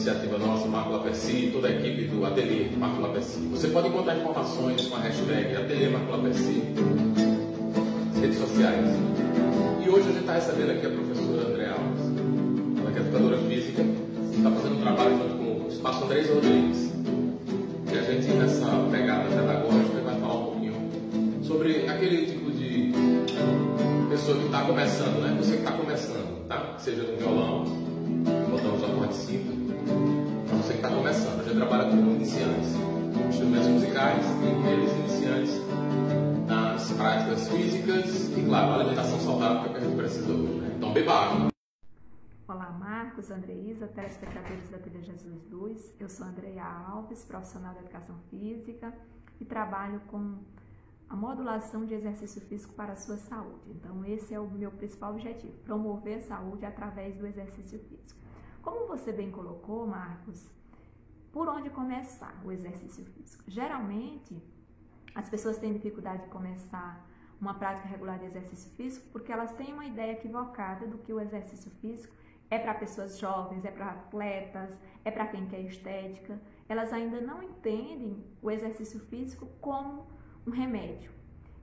iniciativa nossa, Marco Laperci, toda a equipe do Ateliê Marco Laperci. Você pode encontrar informações com a hashtag Ateliê Marco Laperci, redes sociais. E hoje a gente está recebendo aqui a professora André Alves, ela que é educadora física, está fazendo um trabalho junto com o Espaço Andrés Rodrigues. E a gente, nessa pegada pedagógica, vai falar um pouquinho sobre aquele tipo de pessoa que está começando, né? Você que está começando, tá? Seja no violão, botamos acorde simples, para musicais, e eles iniciantes nas práticas físicas e, claro, a alimentação saudável que a gente precisa hoje, né? Então, beba água. Olá, Marcos, Andreísa, telespectadores da TV Jesus Luz. Eu sou Andreia Alves, profissional da educação física e trabalho com a modulação de exercício físico para a sua saúde. Então, esse é o meu principal objetivo, promover a saúde através do exercício físico. Como você bem colocou, Marcos, por onde começar o exercício físico? Geralmente, as pessoas têm dificuldade de começar uma prática regular de exercício físico porque elas têm uma ideia equivocada do que o exercício físico é para pessoas jovens, é para atletas, é para quem quer estética. Elas ainda não entendem o exercício físico como um remédio.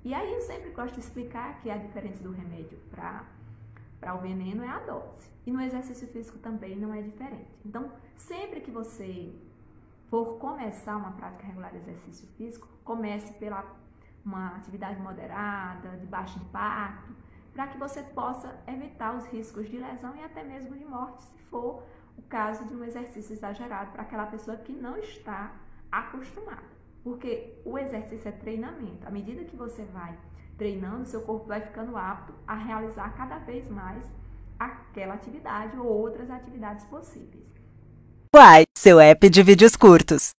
E aí eu sempre gosto de explicar que a diferença do remédio para o veneno é a dose. E no exercício físico também não é diferente. Então, sempre que você for começar uma prática regular de exercício físico, comece pela uma atividade moderada, de baixo impacto, para que você possa evitar os riscos de lesão e até mesmo de morte, se for o caso de um exercício exagerado para aquela pessoa que não está acostumada. Porque o exercício é treinamento. À medida que você vai treinando, seu corpo vai ficando apto a realizar cada vez mais aquela atividade ou outras atividades possíveis. Uai, seu app de vídeos curtos.